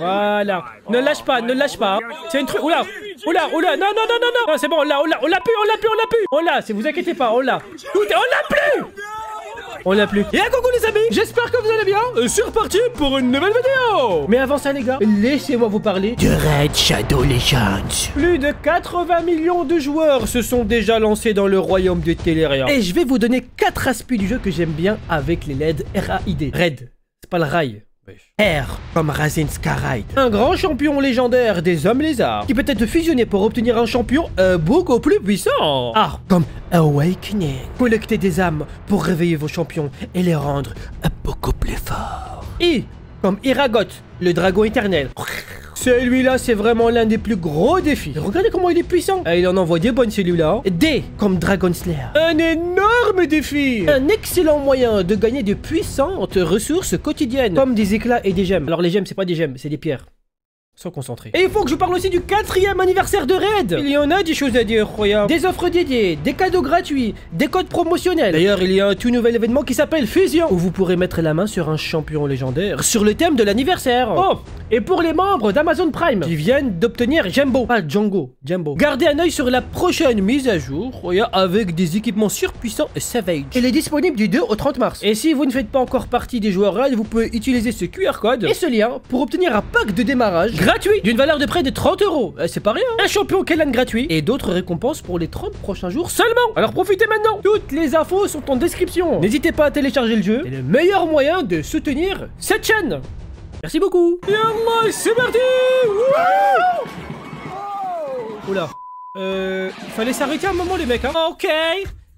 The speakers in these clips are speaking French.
Voilà. Ne lâche pas, ne lâche pas. C'est une truc. Oula, oula, oula. Non, non, non, non, non. C'est bon, on l'a, on l'a, on l'a plus, on l'a plus, on l'a plus. On l'a, vous inquiétez pas, on l'a. On l'a plus. On l'a plus. Et à coucou les amis, j'espère que vous allez bien. Euh, C'est reparti pour une nouvelle vidéo. Mais avant ça les gars, laissez-moi vous parler de Red Shadow Legends. Plus de 80 millions de joueurs se sont déjà lancés dans le royaume de Teleria. Et je vais vous donner 4 aspects du jeu que j'aime bien avec les LED R-A-I-D. Red, c'est pas le rail. R comme Razen Skyride. Un grand champion légendaire des hommes lézards qui peut être fusionné pour obtenir un champion euh, beaucoup plus puissant. A comme Awakening. Collectez des âmes pour réveiller vos champions Et les rendre beaucoup plus forts. I comme Iragot, le dragon éternel. Celui-là, c'est vraiment l'un des plus gros défis. Regardez comment il est puissant. Ah, il en envoie des bonnes celui-là. D comme Dragon Slayer. Un énorme défi Un excellent moyen de gagner de puissantes ressources quotidiennes, comme des éclats et des gemmes. Alors les gemmes, c'est pas des gemmes, c'est des pierres. Sois concentré. Et il faut que je parle aussi du quatrième anniversaire de Raid Il y en a des choses à dire, regarde. Des offres dédiées, des cadeaux gratuits, des codes promotionnels. D'ailleurs, il y a un tout nouvel événement qui s'appelle Fusion, où vous pourrez mettre la main sur un champion légendaire sur le thème de l'anniversaire. Oh Et pour les membres d'Amazon Prime, qui viennent d'obtenir Jumbo, pas Django, Jumbo. Gardez un œil sur la prochaine mise à jour, regarde, avec des équipements surpuissants et Savage. Elle est disponible du 2 au 30 mars. Et si vous ne faites pas encore partie des joueurs Raid, vous pouvez utiliser ce QR code et ce lien pour obtenir un pack de démarrage gratuit d'une valeur de près de 30 euros. Eh, C'est pas rien. hein. Un champion Kellan gratuit et d'autres récompenses pour les 30 prochains jours seulement. Alors profitez maintenant. Toutes les infos sont en description. N'hésitez pas à télécharger le jeu. C'est le meilleur moyen de soutenir cette chaîne. Merci beaucoup. Yallah, c'est parti. Oula. Euh, il fallait s'arrêter un moment les mecs. Hein. Ok.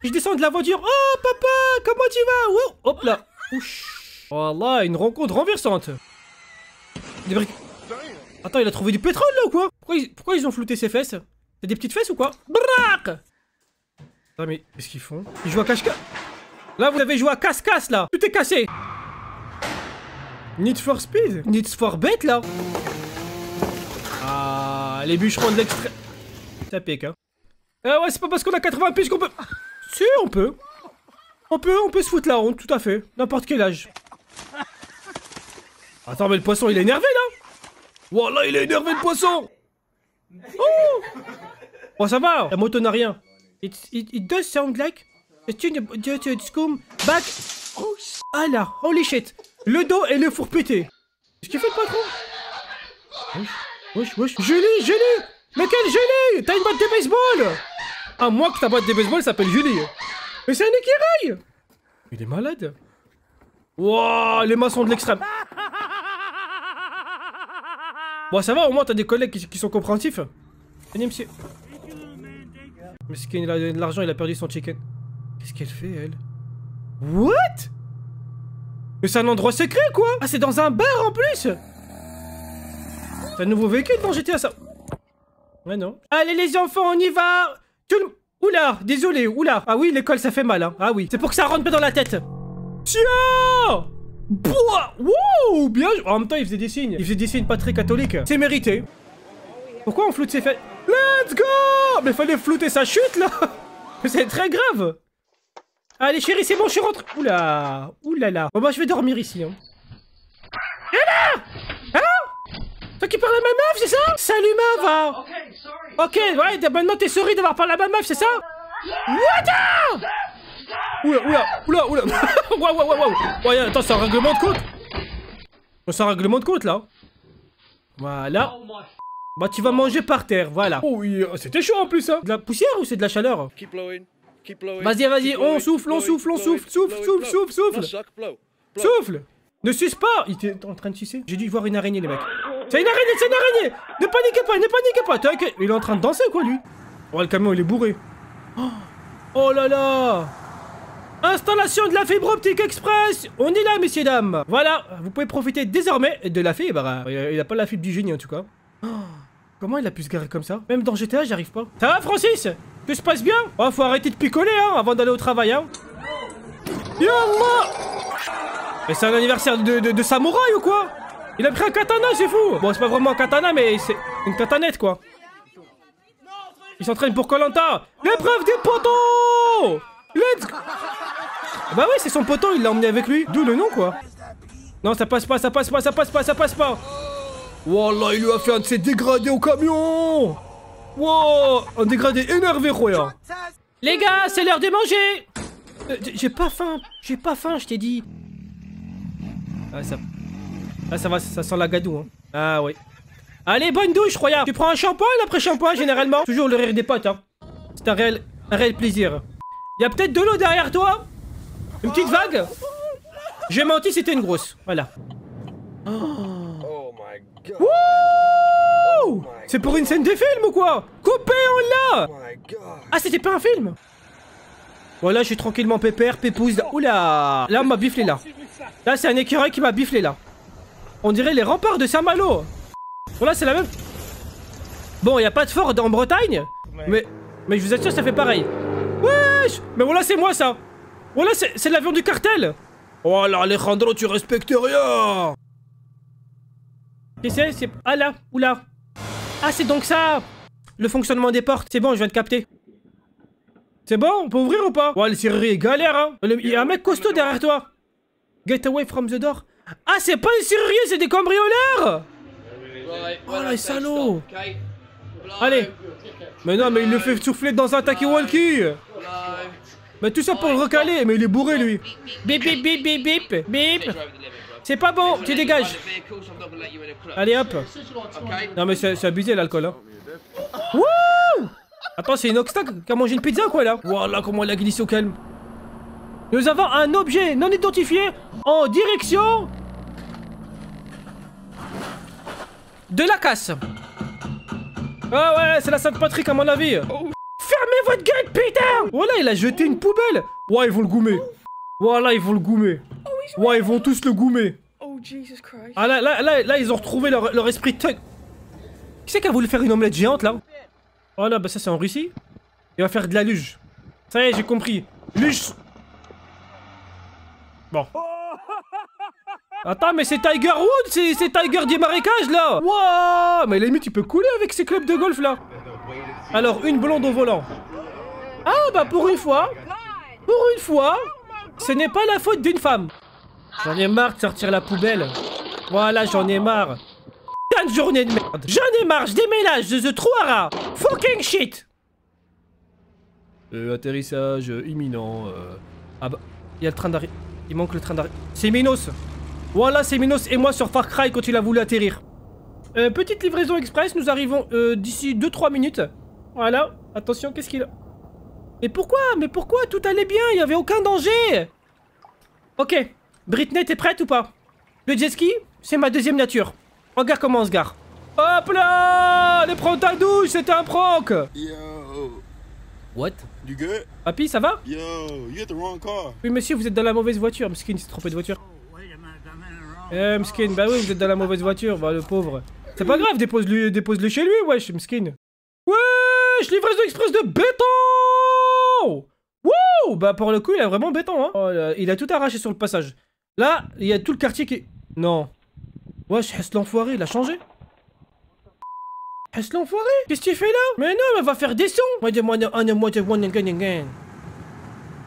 Je descends de la voiture. Oh papa, comment tu vas? Wouh. Hop là. Ouch. Voilà, une rencontre renversante. Des. Attends, il a trouvé du pétrole là ou quoi? Pourquoi ils, ont flouté ses fesses? C'est des petites fesses ou quoi? Braque Attends, mais qu'est-ce qu'ils font? Ils jouent à cache-cache Là, vous avez joué à casse-casse là Tout est cassé Need for Speed Need for Bet là Ah, les bûcherons de l'extrême. Ça pique, hein. Ah ouais, c'est pas parce qu'on a 80 piges qu'on peut. Si, on peut. On peut, on peut se foutre la honte, tout à fait. N'importe quel âge. Attends, mais le poisson, il est énervé là Voilà, il est énervé le poisson Oh Bon, ça va, la moto n'a rien. It, it, it does sound like a tune just a scum back. Oh, ah là, holy shit. Le dos et le four pété. Qu'est-ce qu'il fait le patron Wesh, wesh, wesh. Julie, Julie Mais quelle Julie T'as une boîte de baseball? Ah, moi que ta boîte de baseball s'appelle Julie. Mais c'est un écureuil Il est malade. Wouah, les maçons de l'extrême. Bon, ça va, au moins t'as des collègues qui, sont compréhensifs. Venez, monsieur. Mesquine, il a donné de l'argent, il a perdu son chicken. Qu'est-ce qu'elle fait, elle? What? Mais c'est un endroit secret, quoi Ah, c'est dans un bar, en plus C'est un nouveau véhicule dans GTA, ça Ouais, non. Allez, les enfants, on y va Tout le... Oula, désolé, oula Ah oui, l'école, ça fait mal, hein. Ah oui, c'est pour que ça rentre pas dans la tête Tiens Boah Wow Bien. En même temps, il faisait des signes. Il faisait des signes pas très catholiques. C'est mérité. Pourquoi on floute ses fesses Let's go Mais fallait flouter sa chute, là C'est très grave Allez, chérie, c'est bon, je suis rentré. Oula Oula là. Bon, bah, je vais dormir ici, hein. Là Hein Toi qui parles à ma meuf, c'est ça Salut, meuf va. Ok, ouais, maintenant t'es sorry d'avoir parlé à ma meuf, c'est ça What the Oula, oula, oula, oula. Waouh, waouh, waouh Ouais, attends, c'est un règlement de compte. C'est un règlement de compte, là. Voilà. Bah, tu vas manger par terre, voilà. Oh oui, c'était chaud en plus, hein. De la poussière ou c'est de la chaleur? Keep blowing. Vas-y, vas-y, on souffle, on souffle, on souffle, souffle, souffle, souffle, souffle. Souffle Ne suce pas Il était en train de sucer J'ai dû voir une araignée, les mecs. C'est une araignée, c'est une araignée Ne paniquez pas, ne paniquez pas T'inquiète Il est en train de danser, quoi, lui Oh, le camion, il est bourré. Oh, Oh là là Installation de la fibre optique express On est là, messieurs, dames Voilà, vous pouvez profiter désormais de la fibre. Il a, pas la fibre du génie, en tout cas. Oh, comment il a pu se garer comme ça? Même dans GTA, j'y arrive pas. Ça va, Francis? Tout se passe bien Oh, faut arrêter de picoler, hein, avant d'aller au travail, hein Yallah Mais c'est un anniversaire de, de, samouraï ou quoi Il a pris un katana, c'est fou Bon, c'est pas vraiment un katana, mais c'est une katanette, quoi. Il s'entraîne pour Colanta L'épreuve des poteaux Let's go Bah oui, c'est son poteau, il l'a emmené avec lui. D'où le nom, quoi. Non, ça passe pas, ça passe pas, ça passe pas, ça passe pas Wallah, il lui a fait un de ses dégradés au camion Wow Un dégradé énervé, Roya Les gars, c'est l'heure de manger Euh, J'ai pas faim, j'ai pas faim, je t'ai dit. Ah, ça... Ah, ça va, ça sent la gadoue, hein. Ah, oui. Allez, bonne douche, Roya Tu prends un shampoing après shampoing, généralement? Toujours le rire des potes, hein. C'est un réel, un réel plaisir. Y a peut-être de l'eau derrière toi? Une petite vague? J'ai menti, c'était une grosse. Voilà. Oh my god. C'est pour une scène de film ou quoi Coupé en là Oh. Ah, c'était pas un film Voilà, je suis tranquillement pépère, pépouze. Oula Là, on m'a biflé là. Là, c'est un écureuil qui m'a biflé là. On dirait les remparts de Saint-Malo. Voilà, c'est la même. Bon, y a pas de fort en Bretagne, mais mais je vous assure, ça fait pareil. Wesh Mais voilà, c'est moi ça. Voilà, c'est l'avion du cartel. Oh là, Alejandro, tu respectes rien. Qu'est-ce que c'est? C'est ah là, oula. Ah, c'est donc ça. Le fonctionnement des portes. C'est bon, je viens de capter. C'est bon, on peut ouvrir ou pas? Ouais, le serrurier galère, hein. Il y a un mec costaud derrière toi. Get away from the door. Ah, c'est pas un serrurier, c'est des cambrioleurs Oh les salauds Allez Mais non, mais il le fait souffler dans un talkie-walkie Mais tout ça pour le recaler, mais il est bourré lui Bip bip bip bip bip bip C'est pas bon, tu dégages Allez hop Non mais c'est abusé l'alcool hein Wouh Attends, c'est une Oxtac qui a mangé une pizza quoi là Voilà comment elle a glissé au calme Nous avons un objet non identifié en direction de la casse. Ah ouais, c'est la Sainte-Patrick à mon avis. Fermez votre gueule, putain Voilà, il a jeté une poubelle. Ouais, ils vont le goumer. Voilà, ils vont le goumer. Ouais, ils vont tous le goumer. Oh. Ah là, là, là, là, ils ont retrouvé leur, leur esprit thug. Qui c'est qui a voulu faire une omelette géante là? Oh là, bah ça c'est en Russie. Il va faire de la luge. Ça y est, j'ai compris. Luge. Bon. Attends, mais c'est Tiger Woods, c'est c'est Tiger des marécages là Wouah Mais limite, tu peux couler avec ces clubs de golf là Alors, une blonde au volant. Ah bah pour une fois, pour une fois, ce n'est pas la faute d'une femme. J'en ai marre de sortir la poubelle. Voilà, j'en ai marre. Putain de journée de merde. J'en ai marre, je déménage de The Trouara. Fucking shit. Euh, atterrissage imminent. euh. Ah bah, il y a le train d'arriver. Il manque le train d'arriver. C'est Minos. Voilà, c'est Minos et moi sur Far Cry quand il a voulu atterrir. Euh, petite livraison express, nous arrivons euh, d'ici 2-3 minutes. Voilà, attention, qu'est-ce qu'il a? Mais pourquoi? Mais pourquoi? Tout allait bien, il y avait aucun danger Ok, Britney, t'es prête ou pas? Le jet ski, c'est ma deuxième nature. Regarde comment on se gare? Hop là Allez, prends ta douche, c'était un prank Yo, What? You good? Papy, ça va? Yo, you hit the wrong car. Oui, monsieur, vous êtes dans la mauvaise voiture. Mskin s'est trompé de voiture. Eh, Mskin, bah oui, vous êtes dans la mauvaise voiture, bah le pauvre. C'est pas grave, dépose-le dépose -le chez lui, wesh, Mskin. Wesh, livraison express de béton Wouh Bah pour le coup, il a vraiment béton, hein. Oh il a tout arraché sur le passage. Là, il y a tout le quartier qui... Non. Wesh, Hess l'enfoiré, il a changé? Hess l'enfoiré? Qu'est-ce que tu fais là? Mais non, mais va faire des sons.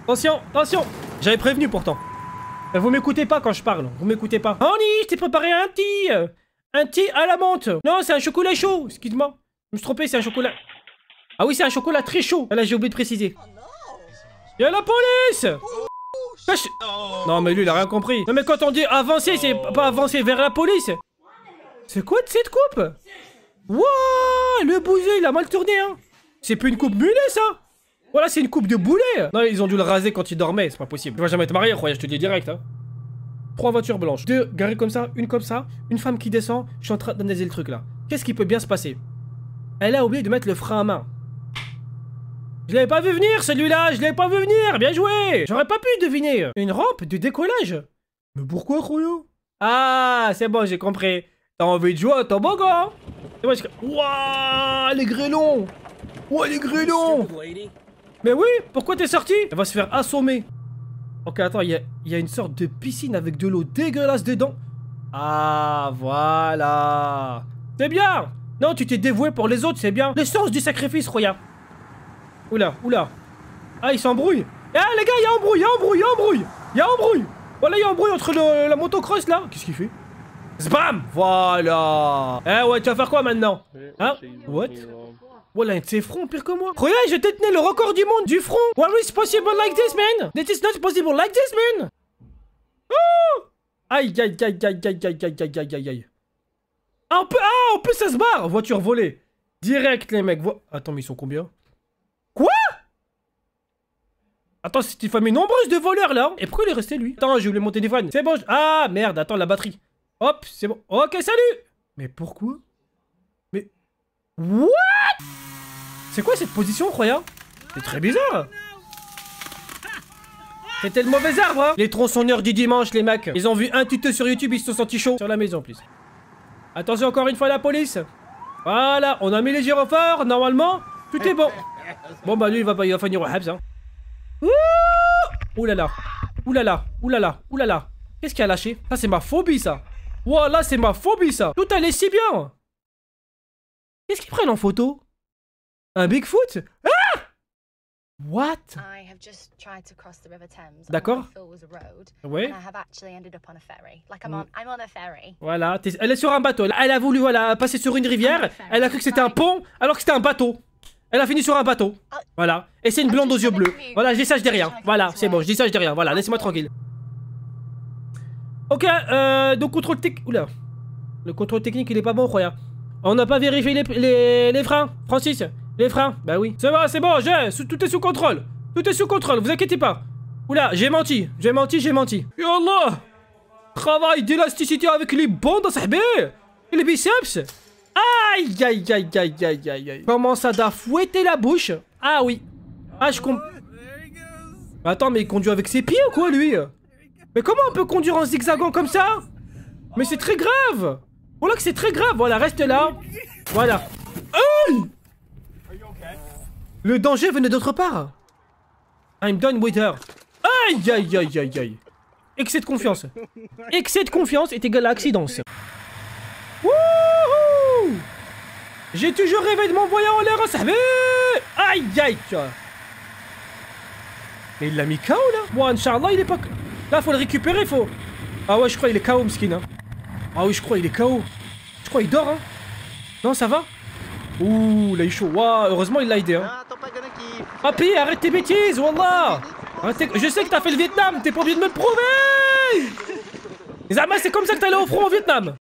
Attention, attention J'avais prévenu pourtant. Vous m'écoutez pas quand je parle, vous m'écoutez pas. Annie, je t'ai préparé un euh, Un thé à la menthe Non, c'est un chocolat chaud, excuse-moi. Je me suis trompé, c'est un chocolat... Ah oui, c'est un chocolat très chaud. Là, j'ai oublié de préciser. Y'a la police Cache- Non, mais lui, il a rien compris. Non, mais quand on dit avancer, c'est pas avancer vers la police. C'est quoi de cette coupe Wouah Le bouset, il a mal tourné, hein C'est plus une coupe mulet, ça Voilà, c'est une coupe de boulet Non, ils ont dû le raser quand il dormait, c'est pas possible. Tu vas jamais te marier, croyez, je te dis direct, hein. Trois voitures blanches. Deux garées comme ça, une comme ça, une femme qui descend. Je suis en train d'analyser le truc, là. Qu'est-ce qui peut bien se passer? Elle a oublié de mettre le frein à main. Je l'avais pas vu venir, celui-là Je l'avais pas vu venir Bien joué J'aurais pas pu deviner Une rampe de décollage Mais pourquoi, Croyo Ah, c'est bon, j'ai compris. T'as envie de jouer à toboggan moi, je... Wouah Les grêlons Ouah, les grêlons Mais oui, pourquoi t'es sorti? Elle va se faire assommer. Ok, attends, il y a, il y a une sorte de piscine avec de l'eau dégueulasse dedans. Ah, voilà. C'est bien Non, tu t'es dévoué pour les autres, c'est bien. Le sens du sacrifice, regarde. Oula, oula. Ah, il s'embrouille. Ah, les gars, il y a embrouille, il y a embrouille, il y a embrouille. Il y a embrouille. Voilà, il y a embrouille entre le- la motocross, là. Qu'est-ce qu'il fait? Zbam Voilà Eh ouais, tu vas faire quoi maintenant? Hein? What? Voilà, ses fronts pire que moi. Regarde, je détenais le record du monde du front. What is possible like this, man? That is not possible like this, man. Oh Aïe, aïe, aïe, aïe, aïe, aïe, aïe, aïe, aïe, aïe, aïe. Ah. Ah, en plus, ça se barre. Voiture volée. Direct, les mecs. Attends, mais ils sont combien Quoi Attends, c'est une famille nombreuse de voleurs, là. Et pourquoi il est resté, lui? Attends, j'ai oublié mon téléphone. C'est bon. je- Ah, merde, attends, la batterie. Hop, c'est bon. Ok, salut Mais pourquoi? Mais... What? C'est quoi cette position, Croya C'est très bizarre C'était le mauvais arbre, hein Les tronçonneurs du dimanche, les mecs. Ils ont vu un tuto sur YouTube, ils se sont sentis chauds. Sur la maison, en plus. Attention, encore une fois, la police. Voilà, on a mis les gyrophares, normalement, tout est bon. Bon, bah lui, il va, pas, il va finir au Habs, hein. Ouh Ouh là là. Ouh là là. Ouh là là. Ouh là là. Qu'est-ce qui a lâché? Ça, c'est ma phobie, ça. Voilà, c'est ma phobie, ça. Tout allait si bien. Qu'est-ce qu'ils prennent en photo? Un Bigfoot? Ah What? D'accord. Ouais. Voilà, elle est sur un bateau. Elle a voulu voilà, passer sur une rivière. Elle a cru que c'était un pont alors que c'était un bateau. Elle a fini sur un bateau. Voilà. Et c'est une blonde aux yeux bleus. Voilà, je dis ça, je dis rien. Voilà, c'est bon, je dis ça, je dis rien. Voilà, laissez-moi tranquille. Ok, euh, donc contrôle technique. Oula. Le contrôle technique, il est pas bon, croyant. On n'a pas vérifié les, les, les freins, Francis? Les freins, bah oui. C'est bon, c'est bon, j'ai. Tout est sous contrôle. Tout est sous contrôle, vous inquiétez pas. Oula, j'ai menti, j'ai menti, j'ai menti. Ya Allah Travail d'élasticité avec les bandes, sahbé Et les biceps? Aïe, aïe, aïe, aïe, aïe, aïe, aïe. Comment ça doit fouetter la bouche? Ah oui. Ah, je comprends. Attends, mais il conduit avec ses pieds ou quoi, lui? Mais comment on peut conduire en zigzagant comme ça? Mais c'est très grave Voilà que c'est très grave. Voilà, reste là. Voilà. Le danger venait d'autre part. I'm done with her. Aïe, aïe, aïe, aïe, aïe. Excès de confiance. Excès de confiance est égal à accidence. J'ai toujours rêvé de m'envoyer en l'air, ça Aïe, aïe Mais il l'a mis KO là Bon, Inch'Allah, il est pas... Là, faut le récupérer, faut... Ah ouais, je crois il est KO, Mskin. Hein. Ah oui, je crois il est KO. Je crois il dort, hein. Non, ça va? Ouh, là, il est chaud. Waouh, heureusement, il l'a aidé, hein. Papi, arrête tes bêtises, Wallah Je sais que t'as fait le Vietnam, t'es pas obligé de me le prouver Zama, c'est comme ça que t'allais au front au Vietnam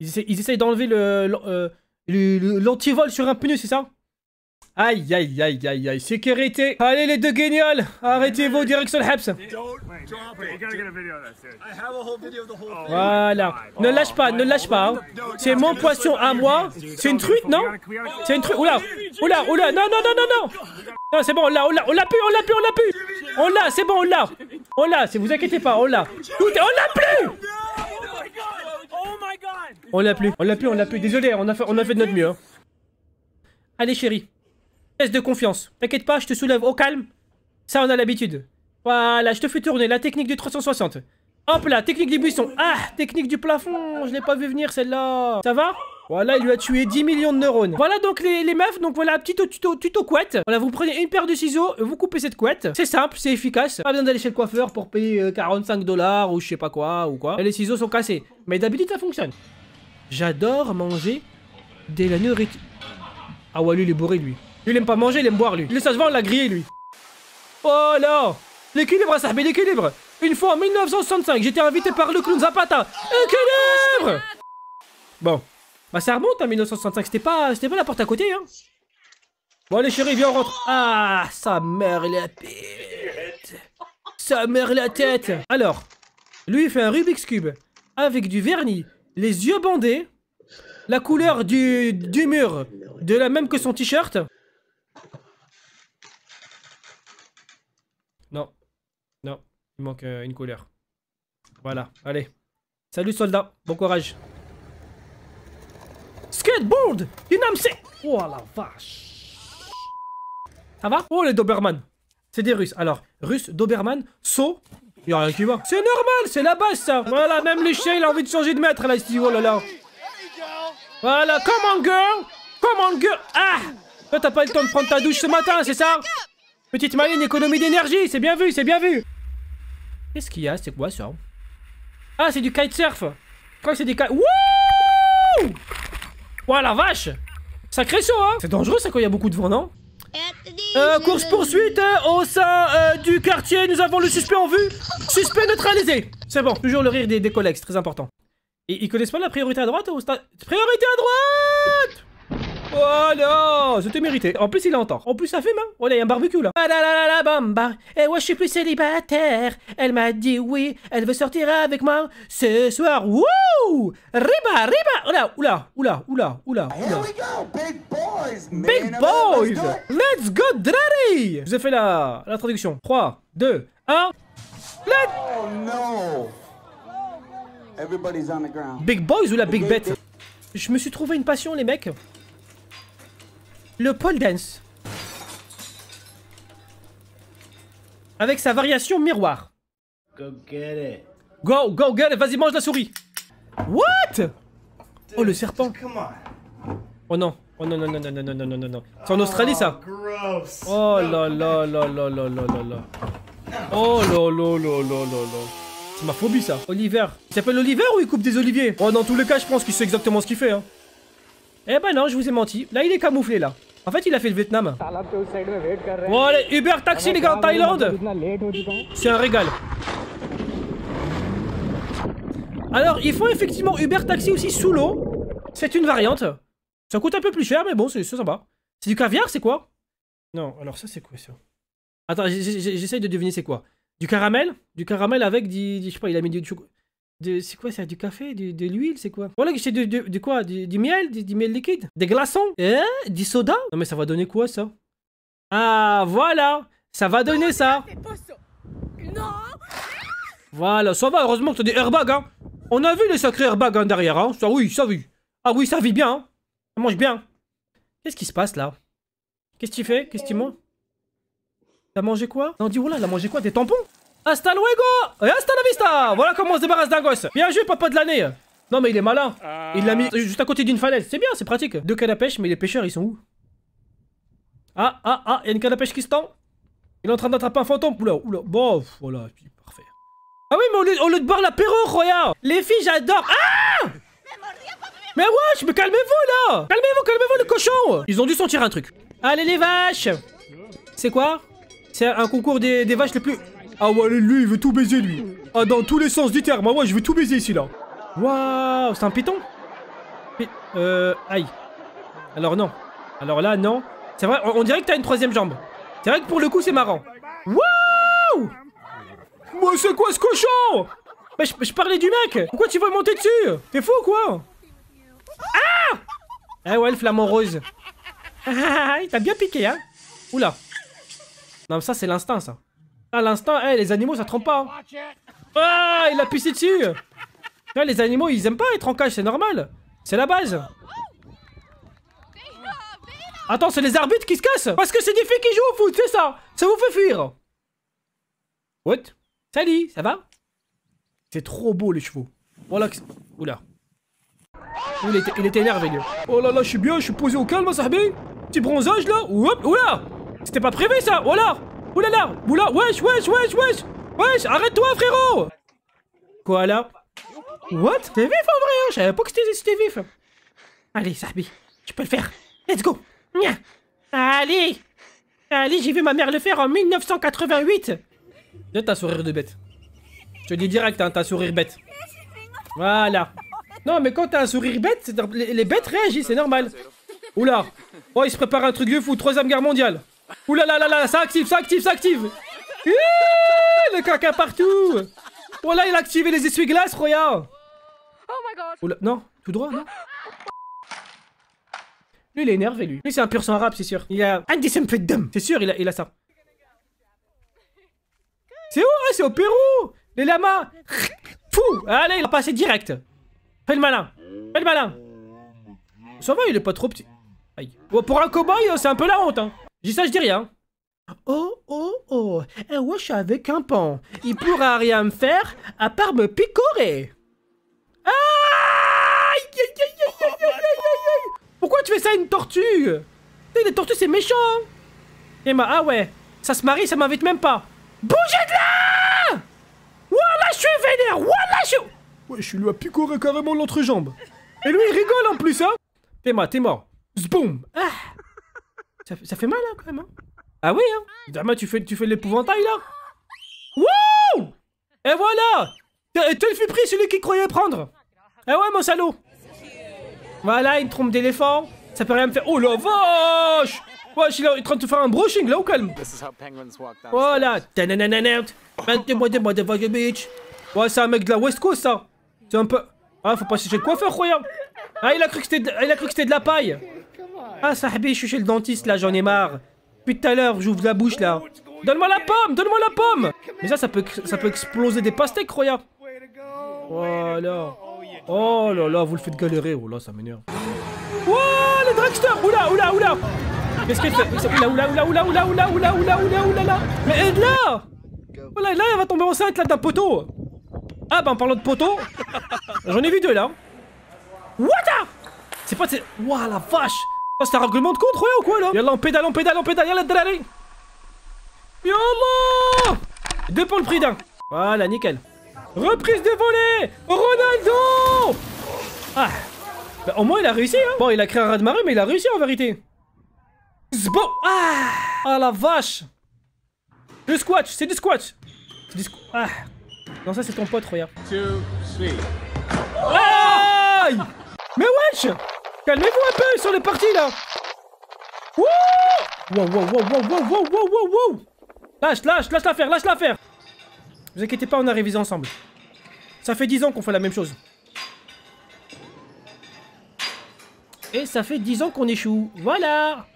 Ils, essayent d'enlever le, le- euh, l'antivol sur un pneu, c'est ça Aïe, aïe, aïe, aïe, aïe, sécurité Allez les deux guignols Arrêtez-vous, direction le Habs Voilà Ne lâche pas, ne lâche pas hein. C'est mon poisson à moi C'est une truite, non C'est une truite Oula Oula, oula Non, non, non, non, non Non, c'est bon, on l'a, on l'a, on l'a pu, on l'a pu, on l'a pu On l'a, c'est bon, on l'a On l'a, vous inquiétez pas, on l'a Tout est- On l'a plus On l'a plus, on l'a plus, on l'a plus Désolé, on a fait, de notre mieux hein. Allez chérie Test de confiance. T'inquiète pas, je te soulève au calme. Ça, on a l'habitude. Voilà, je te fais tourner la technique du 360. Hop là, technique du buisson. Ah, technique du plafond. Je l'ai pas vu venir celle-là. Ça va? Voilà, il lui a tué 10 millions de neurones. Voilà donc les, meufs. Donc voilà, petit tuto, tuto couette. Voilà, vous prenez une paire de ciseaux, vous coupez cette couette. C'est simple, c'est efficace. Pas besoin d'aller chez le coiffeur pour payer euh, 45 dollars ou je sais pas quoi ou quoi. Et les ciseaux sont cassés. Mais d'habitude, ça fonctionne. J'adore manger de la nourriture. Ah ouais, lui, il est bourré, lui. Il aime pas manger, il aime boire, lui. Lui, ça se on l'a grillé, lui. Oh là L'équilibre, ça l'équilibre Une fois en 1965, j'étais invité par le clown Zapata. Équilibre Bon. Bah, ça remonte en 1965, c'était pas, pas la porte à côté, hein. Bon, allez, chérie, viens, on rentre. Ah, sa mère la tête. Sa mère la tête. Alors, lui, il fait un Rubik's Cube avec du vernis, les yeux bandés, la couleur du, du mur de la même que son t-shirt. Non. Non. Il manque euh, une couleur. Voilà. Allez. Salut soldat. Bon courage. Skateboard Dynam c'est... Oh la vache Ça va? Oh les Doberman C'est des Russes. Alors, Russes, Doberman, saut. Y'a rien qui va. C'est normal, c'est la base ça. Voilà, même le chien il a envie de changer de maître là, dit oh là là. Voilà, come on girl Come on girl Ah Toi t'as pas eu le temps de prendre ta douche ce matin, c'est ça? Petite maline, économie d'énergie, c'est bien vu, c'est bien vu Qu'est-ce qu'il y a C'est quoi ça Ah, c'est du kitesurf crois que c'est des cas. Wouh Oh la vache Sacré saut, hein C'est dangereux ça quand il y a beaucoup de vent, non euh, course poursuite euh, au sein euh, du quartier, nous avons le suspect en vue. Suspect neutralisé. C'est bon, toujours le rire des, des collègues, c'est très important. Et ils connaissent pas la priorité à droite au stade Priorité à droite Voilà C'était mérité. En plus, il est en plus, ça fait main. Voilà, il y a un barbecue là. Ah là là là la bamba. Et ouais, je suis plus célibataire. Elle m'a dit oui. Elle veut sortir avec moi ce soir. Wouh Riba, riba. Oula, oula, oula, oula, oula. oula. Big boys, man. Big boys Let's go, daddy Je vous ai fait la, la traduction. 3, 2, 1. Oh no. Everybody's on the ground. Big boys ou la big bet Je me suis trouvé une passion, les mecs. Le pole dance. Avec sa variation miroir. Go get it. Go, go, get it, vas-y, mange la souris. What Oh, le serpent. Oh non. Oh non, non, non, non, non, non, non, non, non. C'est en Australie, ça. Oh là là là là là là là là. Oh là là là là là là. C'est ma phobie ça. Oliver. Il s'appelle Oliver ou il coupe des oliviers Oh dans tous les cas je pense qu'il sait exactement ce qu'il fait hein. Eh ben non je vous ai menti. Là il est camouflé là. En fait il a fait le Vietnam. Bon allez Uber taxi les gars en Thaïlande. C'est un régal. Alors ils font effectivement Uber taxi aussi sous l'eau. C'est une variante. Ça coûte un peu plus cher mais bon c'est sympa. C'est du caviar c'est quoi? Non alors ça c'est quoi ça? Attends, j'essaye de deviner c'est quoi. Du caramel? Du caramel avec du- Je sais pas, il a mis du chocolat. De, c'est quoi ça Du café De l'huile C'est quoi? Voilà, c'est de, de, de quoi? Du, du miel du, du miel liquide? Des glaçons? Eh Du soda? Non mais ça va donner quoi ça? Ah voilà! Ça va donner ça! Voilà, ça va, heureusement que t'as des airbags hein. On a vu les sacrés airbags hein, derrière hein. Ça oui, ça oui Ah oui, ça vit bien hein. Ça mange bien. Qu'est-ce qui se passe là? Qu'est-ce que tu fais? Qu'est-ce que tu manges? T'as mangé quoi? Non, dis voilà, il a mangé quoi? Des tampons? Hasta luego Et hasta la vista Voilà comment on se débarrasse d'un gosse Bien joué, papa de l'année Non, mais il est malin Il l'a mis juste à côté d'une falaise. C'est bien, c'est pratique. Deux cannes à pêche, mais les pêcheurs, ils sont où? Ah, ah, ah, il y a une canne à pêche qui se tend. Il est en train d'attraper un fantôme. Oula, oula. Bon, pff, voilà, parfait. Ah oui, mais au lieu, au lieu de boire l'apéro, regarde Les filles, j'adore. Ah Mais wesh, mais calmez-vous là Calmez-vous, calmez-vous le cochon Ils ont dû sentir un truc. Allez les vaches C'est quoi? C'est un concours des, des vaches les plus... Ah ouais, lui, il veut tout baiser, lui. Ah, dans tous les sens du terme. Ah ouais, je veux tout baiser ici, là. Waouh, c'est un python Pi- Euh... Aïe. Alors non. Alors là, non. C'est vrai, on, dirait que t'as une troisième jambe. C'est vrai que pour le coup, c'est marrant. Waouh Moi, c'est quoi ce cochon? Mais je, parlais du mec Pourquoi tu vas monter dessus? T'es fou ou quoi? Ah Ah ouais, le flamant rose. Ah, il t'a bien piqué, hein Oula. Non, mais ça, c'est l'instinct, ça. L'instinct, eh, les animaux, ça trompe pas. Ah, il a pissé dessus les animaux, ils aiment pas être en cage, c'est normal. C'est la base. Attends, c'est les arbitres qui se cassent Parce que c'est des filles qui jouent au foot, c'est ça Ça vous fait fuir What? Salut, ça va? C'est trop beau, les chevaux. Voilà que... Oula. Il était, il était énervé, lui. Oh là là, je suis bien, je suis posé au calme, sahbi Petit bronzage, là? Oula C'était pas prévu, ça Voilà Oula là Oula Wesh, wesh, wesh, wesh Wesh, arrête-toi, frérot Quoi, là? What? T'es vif, en vrai, hein? Je savais pas que c'était vif. Allez, Sahbi, tu peux le faire. Let's go Nya. Allez Allez, j'ai vu ma mère le faire en 1988 Viens ta sourire de bête. Je te dis direct, hein, ta sourire bête. Voilà. Non, mais quand t'as un sourire bête, les, les bêtes réagissent, c'est normal. Oula Oh, il se prépare un truc de fou, troisième guerre mondiale. Oula là là là, ça active, ça active, ça active Le caca partout Oh là, il a activé les essuie-glaces, regarde Oh my god. Non, tout droit, non Lui, il est énervé, lui. Lui, c'est un pur sang arabe, c'est sûr. Il a un dum. C'est sûr, il a, il a ça. C'est où hein, C'est au Pérou Les lamas Fou Allez, il a passé direct. Fais le malin. Fais le malin. Ça va, il est pas trop petit. Aïe. Pour un cow-boy, c'est un peu la honte, hein. Dis ça, je dis rien. Oh, oh, oh. Un wesh avec un pan. Il pourra rien me faire à part me picorer. Pourquoi tu fais ça à une tortue? Les tortues, c'est méchant hein. Emma, ah ouais, ça se marie, ça m'invite même pas. Bougez de là Voilà, je suis vénère Voilà, je suis... Ouais, je lui ai picoré carrément l'entrejambe. Et lui, il rigole en plus, hein T'es mort, t'es mort. Zboum ah. Ça, fait- ça fait mal, hein, quand même, hein Ah oui, hein Dama, tu fais, tu fais l'épouvantail, là Wouh Et voilà T'as t'as fait pris celui qui croyait prendre Ah ouais, mon salaud Voilà, une trompe d'éléphant. Ça peut rien me faire... Oh la vache Wesh, il est en train de te faire un brushing, là, au calme voilà. Tananananat. 22 mois de motherfucker bitch. Ouais, c'est un mec de la West Coast, ça. C'est un peu... Ah, faut pas chercher le coiffeur, croyant. Ah, il a cru que c'était de... il a cru que c'était de la paille. Ah, Sahabi, je suis chez le dentiste, là, j'en ai marre. Depuis tout à l'heure, j'ouvre la bouche, là. Donne-moi la pomme, donne-moi la pomme. Mais ça, ça peut, ça peut exploser des pastèques, croyant. Voilà. Oh là là, vous le faites galérer. Oh là, ça m'énerve. Ouah, les dragsters Oula, oula, oula Qu'est-ce qu'elle fait Oula, oula, oula, oula, oula, oula, oula, oula, oula, oula, là Mais aide-la Voilà, là, elle va tomber enceinte, là, d'un poteau Ah, bah, en parlant de poteau, j'en ai vu deux, là. What C'est pas... Ouah, la vache Oh, c'est un règlement de compte, ouais, ou quoi, là Yallah, on pédale, on pédale, on pédale, yallah, drari Yallah Deux pour le prix d'un. Voilà, nickel. Reprise de volée Ronaldo Ah bah, Au moins, il a réussi, hein Bon, il a créé un raz-de-marée, mais il a réussi, en vérité. Zbo Ah Ah, la vache Le squash, c'est du squash C'est du squ- Ah Non, ça, c'est ton pote, regarde. Aïe Mais wesh Calmez-vous un peu sur les parties, là Wouh Wow, wow, wow, wow, wow, wow, Lâche, lâche, lâche l'affaire, lâche l'affaire Vous inquiétez pas, on a révisé ensemble. Ça fait 10 ans qu'on fait la même chose. Et ça fait 10 ans qu'on échoue. Voilà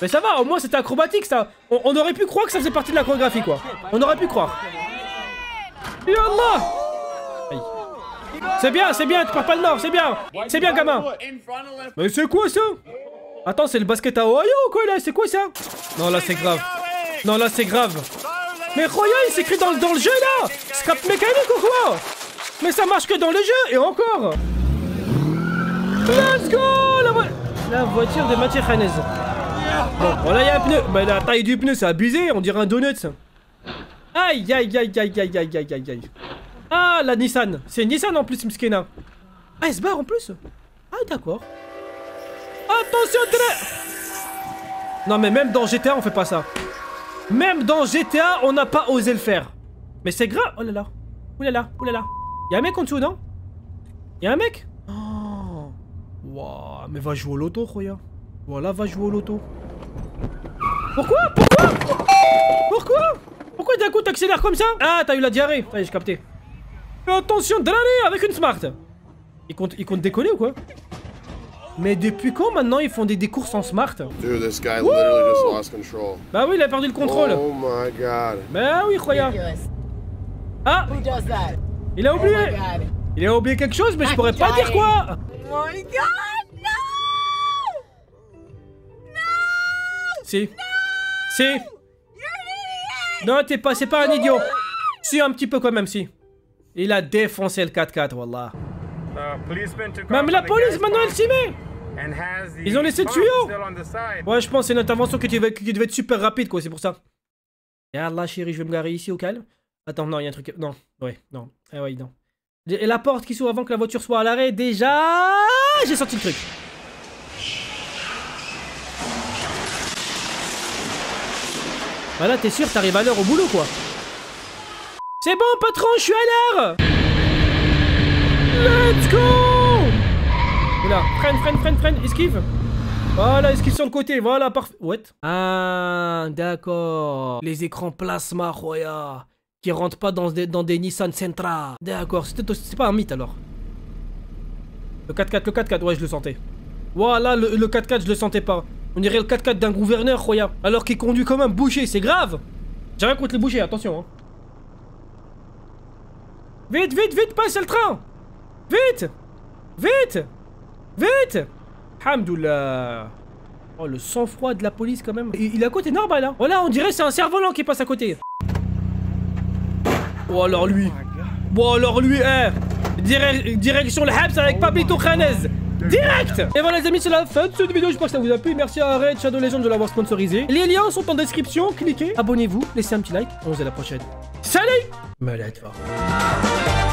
Mais ça va, au moins c'était acrobatique ça on, on aurait pu croire que ça faisait partie de la chorégraphie quoi. On aurait pu croire. Yallah Aïe. C'est bien, c'est bien, tu perds pas le nord, c'est bien C'est bien gamin Mais c'est quoi ça? Attends, c'est le basket à Ohio ou quoi là? C'est quoi ça? Non là c'est grave. Non là c'est grave. Mais Roya il s'écrit dans, le- dans le jeu là Scrap mécanique ou quoi? Mais ça marche que dans le jeu et encore Let's go la, vo- la voiture de Mathieu Khanez. Bon, bon, là il y a un pneu. Bah la taille du pneu c'est abusé, on dirait un donut. Aïe aïe aïe aïe aïe aïe aïe aïe aïe. Ah la Nissan, c'est Nissan en plus Mskena. Ah elle se barre en plus Ah d'accord. Attention très... Non mais même dans GTA on fait pas ça. Même dans GTA on n'a pas osé le faire. Mais c'est grave. Oh là là. Ouh là là, ouh là là. Y'a un mec en dessous non? Y'a un mec? Oh. Waouh, mais va jouer au loto, Roya. Voilà, va jouer au loto. Pourquoi? Pourquoi? Pourquoi? Pourquoi d'un coup t'accélères comme ça? Ah, t'as eu la diarrhée. Allez, j'ai capté. Mais attention, Drani avec une smart. Ils comptent, ils comptent décoller ou quoi? Mais depuis quand maintenant ils font des, des courses en smart? Dude, this guy literally just lost control. Bah oui, il a perdu le contrôle. Oh my god. Bah oui, Roya. Ah Il a oublié Il a oublié quelque chose, mais je pourrais pas dire quoi Si. Si. Non, t'es pas, c'est pas un idiot. Si, un petit peu quand même, si. Il a défoncé le 4x4, wallah. Même la police, maintenant, elle s'y met. Ils ont laissé le tuyau. Ouais, je pense que c'est une intervention qui devait, qui devait être super rapide, quoi, c'est pour ça. Yallah, chérie, je vais me garer ici, au calme. Attends, non, il y a un truc... Non, ouais, non. Ah ouais, non. Et la porte qui s'ouvre avant que la voiture soit à l'arrêt, déjà... J'ai sorti le truc. Voilà, t'es sûr, t'arrives à l'heure au boulot, quoi. C'est bon, patron, je suis à l'heure Let's go Oula, freine, freine, freine, freine, esquive Voilà, esquive sur le côté, voilà, parfait. What? Ah, d'accord. Les écrans plasma, Roya, qui rentrent pas dans des, dans des Nissan Sentra. D'accord, c'est pas un mythe, alors. Le 4x4, le 4x4, ouais, je le sentais. Voilà, le, le 4x4, je le sentais pas. On dirait le 4x4 d'un gouverneur, Roya. Alors qu'il conduit comme un boucher, c'est grave J'ai rien contre les bouchers, attention, hein. Vite, vite, vite, passe le train Vite Vite Vite Hamdoullah Oh, le sang-froid de la police, quand même. Il, il est à côté normal, hein. Voilà, on dirait c'est un cerf-volant qui passe à côté. Oh, alors lui. Bon, alors lui, eh Dire- Direction le Habs avec Pablito Khanez Direct Et voilà les amis, c'est la fin de cette vidéo, j'espère que ça vous a plu. Merci à Red Shadow Legend de l'avoir sponsorisé. Les liens sont en description, cliquez, abonnez-vous, laissez un petit like. On se dit à la prochaine. Salut Malade fort.